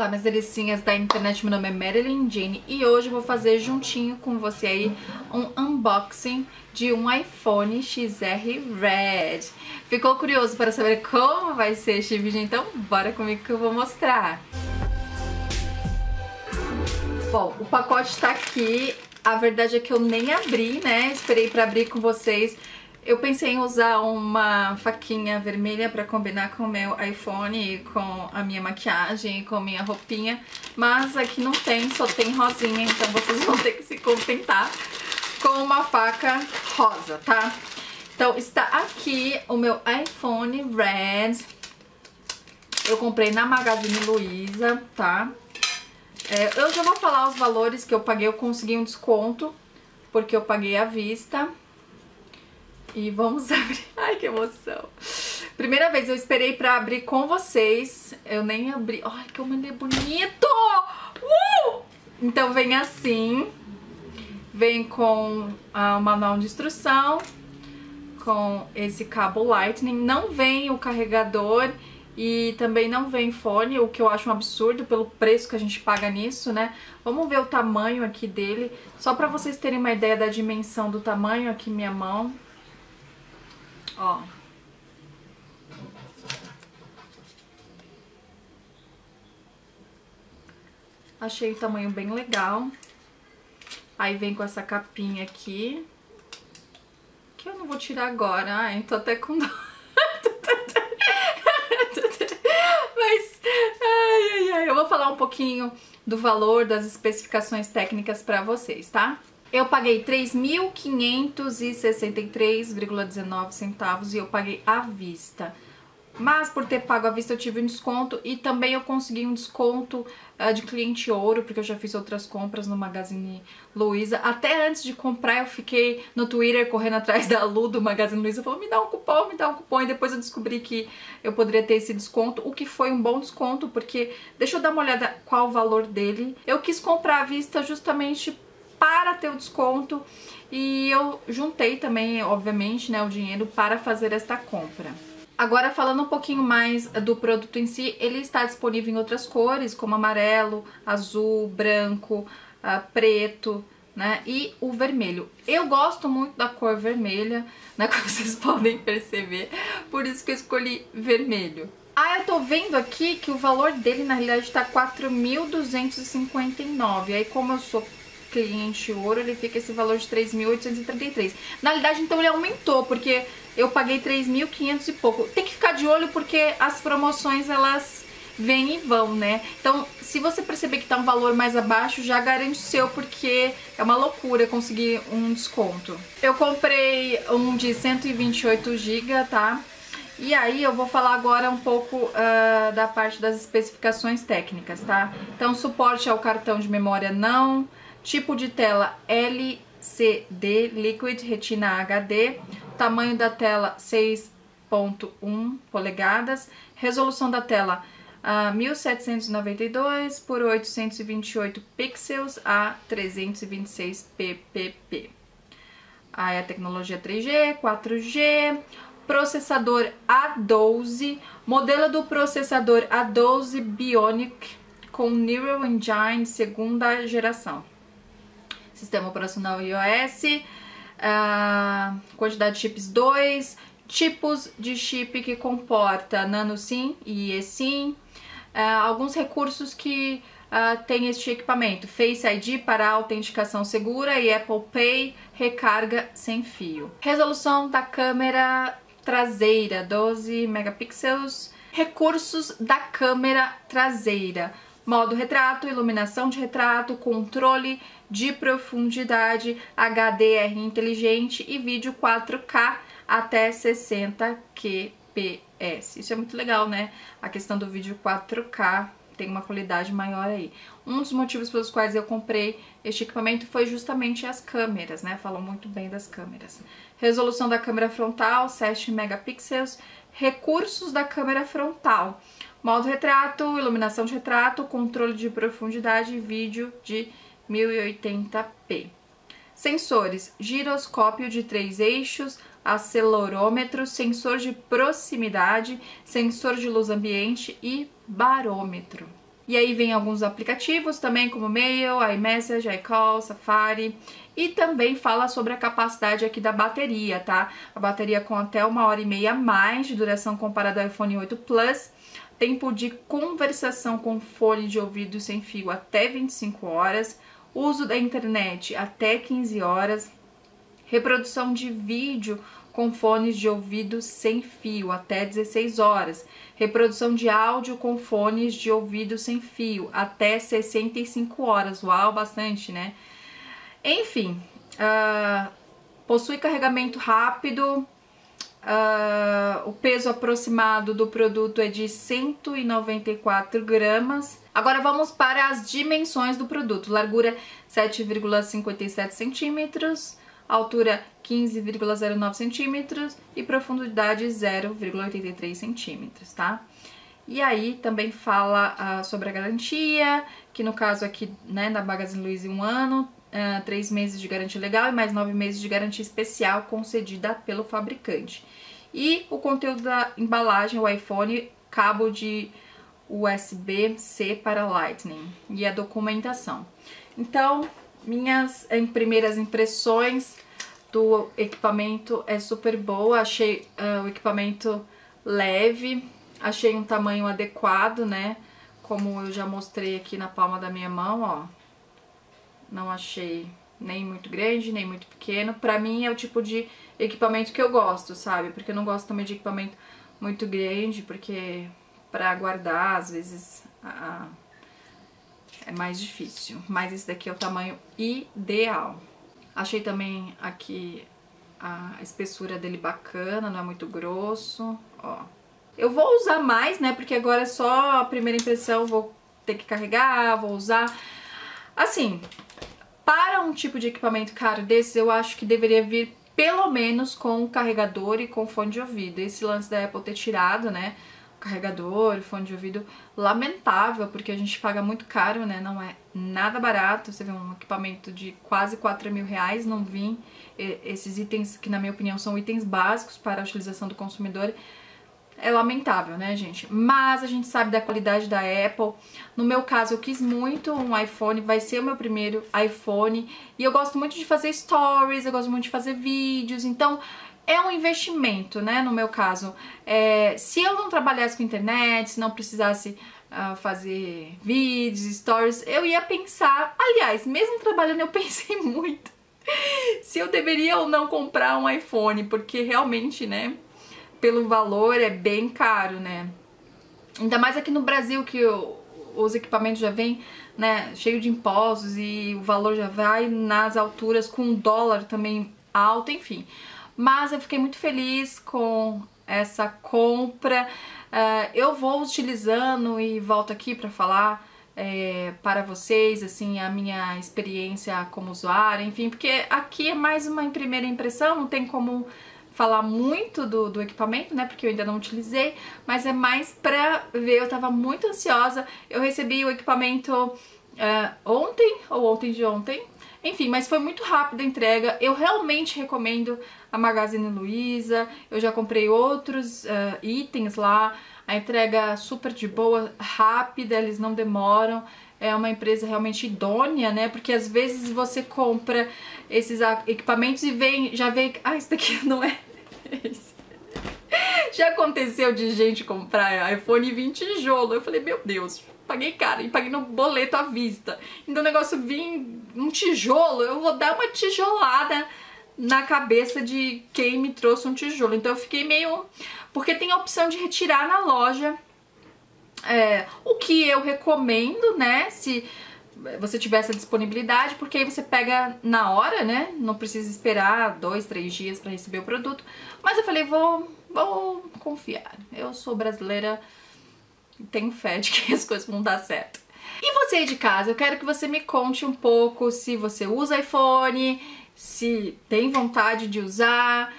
Olá, minhas delicinhas da internet, meu nome é Marilyn Jane e hoje eu vou fazer juntinho com você aí um unboxing de um iPhone XR Red. Ficou curioso para saber como vai ser este vídeo? Então bora comigo que eu vou mostrar. Bom, o pacote tá aqui, a verdade é que eu nem abri, né? Esperei para abrir com vocês eu pensei em usar uma faquinha vermelha para combinar com o meu iPhone, com a minha maquiagem, com a minha roupinha, mas aqui não tem, só tem rosinha, então vocês vão ter que se contentar com uma faca rosa, tá? Então está aqui o meu iPhone Red, eu comprei na Magazine Luiza, tá? É, eu já vou falar os valores que eu paguei, eu consegui um desconto, porque eu paguei à vista, e vamos abrir. Ai, que emoção. Primeira vez, eu esperei pra abrir com vocês. Eu nem abri. Ai, que é bonito! Uh! Então vem assim. Vem com ah, o manual de instrução. Com esse cabo Lightning. Não vem o carregador e também não vem fone, o que eu acho um absurdo pelo preço que a gente paga nisso, né? Vamos ver o tamanho aqui dele, só pra vocês terem uma ideia da dimensão do tamanho aqui minha mão. Ó. Achei o tamanho bem legal. Aí vem com essa capinha aqui. Que eu não vou tirar agora. Ai, tô até com dó. Mas, ai, ai, ai. Eu vou falar um pouquinho do valor das especificações técnicas pra vocês, tá? Eu paguei 3.563,19 centavos e eu paguei à vista. Mas por ter pago à vista eu tive um desconto e também eu consegui um desconto uh, de cliente ouro, porque eu já fiz outras compras no Magazine Luiza. Até antes de comprar eu fiquei no Twitter correndo atrás da Lu do Magazine Luiza, falou me dá um cupom, me dá um cupom. E depois eu descobri que eu poderia ter esse desconto, o que foi um bom desconto, porque deixa eu dar uma olhada qual o valor dele. Eu quis comprar à vista justamente para ter o desconto e eu juntei também, obviamente, né, o dinheiro para fazer esta compra. Agora falando um pouquinho mais do produto em si, ele está disponível em outras cores, como amarelo, azul, branco, uh, preto, né, e o vermelho. Eu gosto muito da cor vermelha, né, como vocês podem perceber, por isso que eu escolhi vermelho. Ah, eu tô vendo aqui que o valor dele na realidade está 4.259, aí como eu sou cliente ouro, ele fica esse valor de 3.833. Na realidade, então, ele aumentou, porque eu paguei 3.500 e pouco. Tem que ficar de olho porque as promoções, elas vêm e vão, né? Então, se você perceber que tá um valor mais abaixo, já garante o seu, porque é uma loucura conseguir um desconto. Eu comprei um de 128 GB, tá? E aí eu vou falar agora um pouco uh, da parte das especificações técnicas, tá? Então, suporte ao cartão de memória não, Tipo de tela LCD, Liquid Retina HD. Tamanho da tela 6.1 polegadas. Resolução da tela uh, 1792 por 828 pixels a 326 ppp. Aí a tecnologia 3G, 4G, processador A12, modelo do processador A12 Bionic com Neural Engine segunda geração sistema operacional iOS, uh, quantidade de chips 2, tipos de chip que comporta nano SIM e eSIM, uh, alguns recursos que uh, tem este equipamento, Face ID para autenticação segura e Apple Pay recarga sem fio. Resolução da câmera traseira, 12 megapixels. Recursos da câmera traseira, modo retrato, iluminação de retrato, controle de profundidade, HDR inteligente e vídeo 4K até 60 kps. Isso é muito legal, né? A questão do vídeo 4K tem uma qualidade maior aí. Um dos motivos pelos quais eu comprei este equipamento foi justamente as câmeras, né? Falam muito bem das câmeras. Resolução da câmera frontal, 7 megapixels. Recursos da câmera frontal. Modo retrato, iluminação de retrato, controle de profundidade e vídeo de 1080p. Sensores: giroscópio de três eixos, acelerômetro, sensor de proximidade, sensor de luz ambiente e barômetro. E aí vem alguns aplicativos também, como Mail, iMessage, iCall, Safari. E também fala sobre a capacidade aqui da bateria, tá? A bateria com até uma hora e meia a mais de duração comparada ao iPhone 8 Plus. Tempo de conversação com fone de ouvido sem fio até 25 horas. Uso da internet até 15 horas. Reprodução de vídeo com fones de ouvido sem fio até 16 horas Reprodução de áudio com fones de ouvido sem fio, até 65 horas. Uau, bastante, né? Enfim, uh, possui carregamento rápido. Uh, o peso aproximado do produto é de 194 gramas. Agora vamos para as dimensões do produto. Largura 7,57 centímetros, altura 15,09 centímetros e profundidade 0,83 centímetros, tá? E aí também fala uh, sobre a garantia, que no caso aqui, né, da Magazine Luiza, um ano, uh, três meses de garantia legal e mais nove meses de garantia especial concedida pelo fabricante. E o conteúdo da embalagem, o iPhone, cabo de USB-C para Lightning e a documentação. Então, minhas primeiras impressões do equipamento é super boa, achei uh, o equipamento leve, achei um tamanho adequado, né? Como eu já mostrei aqui na palma da minha mão, ó. Não achei nem muito grande, nem muito pequeno. Pra mim é o tipo de equipamento que eu gosto, sabe? Porque eu não gosto também de equipamento muito grande, porque pra guardar, às vezes, a... é mais difícil. Mas esse daqui é o tamanho ideal. Achei também aqui a espessura dele bacana, não é muito grosso, ó. Eu vou usar mais, né, porque agora é só a primeira impressão, vou ter que carregar, vou usar. Assim, para um tipo de equipamento caro desses, eu acho que deveria vir pelo menos com carregador e com fone de ouvido. Esse lance da Apple ter tirado, né, carregador, fone de ouvido, lamentável, porque a gente paga muito caro, né? Não é nada barato. Você vê um equipamento de quase 4 mil reais, não vim esses itens que, na minha opinião, são itens básicos para a utilização do consumidor. É lamentável, né, gente? Mas a gente sabe da qualidade da Apple. No meu caso, eu quis muito um iPhone, vai ser o meu primeiro iPhone. E eu gosto muito de fazer stories, eu gosto muito de fazer vídeos. Então, é um investimento, né? No meu caso, é, se eu não trabalhasse com internet, se não precisasse uh, fazer vídeos, stories, eu ia pensar. Aliás, mesmo trabalhando, eu pensei muito se eu deveria ou não comprar um iPhone, porque realmente, né? Pelo valor é bem caro, né? Ainda mais aqui no Brasil que o, os equipamentos já vêm, né, cheio de impostos e o valor já vai nas alturas com um dólar também alto, enfim. Mas eu fiquei muito feliz com essa compra. Uh, eu vou utilizando e volto aqui para falar é, para vocês, assim, a minha experiência como usuária, enfim, porque aqui é mais uma primeira impressão, não tem como falar muito do, do equipamento, né, porque eu ainda não utilizei, mas é mais pra ver, eu tava muito ansiosa, eu recebi o equipamento uh, ontem, ou ontem de ontem, enfim, mas foi muito rápida a entrega. Eu realmente recomendo a Magazine Luiza. Eu já comprei outros uh, itens lá. A entrega super de boa, rápida, eles não demoram. É uma empresa realmente idônea, né? Porque às vezes você compra esses equipamentos e vem, já vem... Ah, isso daqui não é esse. Já aconteceu de gente comprar iPhone e vir tijolo. Eu falei, meu Deus, paguei caro e paguei no boleto à vista. Então o negócio vir um tijolo, eu vou dar uma tijolada na cabeça de quem me trouxe um tijolo. Então eu fiquei meio... Porque tem a opção de retirar na loja, é, o que eu recomendo, né, se você tiver essa disponibilidade, porque aí você pega na hora, né, não precisa esperar dois, três dias para receber o produto. Mas eu falei, vou, vou confiar. Eu sou brasileira tenho fé de que as coisas vão dar certo. E você aí de casa, eu quero que você me conte um pouco se você usa iPhone, se tem vontade de usar.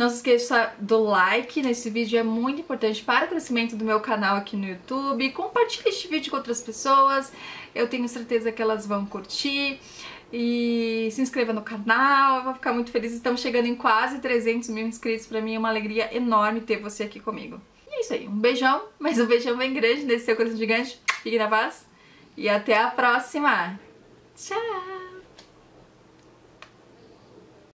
Não se esqueça do like nesse vídeo, é muito importante para o crescimento do meu canal aqui no YouTube. Compartilhe este vídeo com outras pessoas, eu tenho certeza que elas vão curtir. E se inscreva no canal, eu vou ficar muito feliz. Estamos chegando em quase 300 mil inscritos, para mim é uma alegria enorme ter você aqui comigo é isso aí. Um beijão, mas um beijão bem grande nesse seu coração gigante. Fique na paz. E até a próxima. Tchau!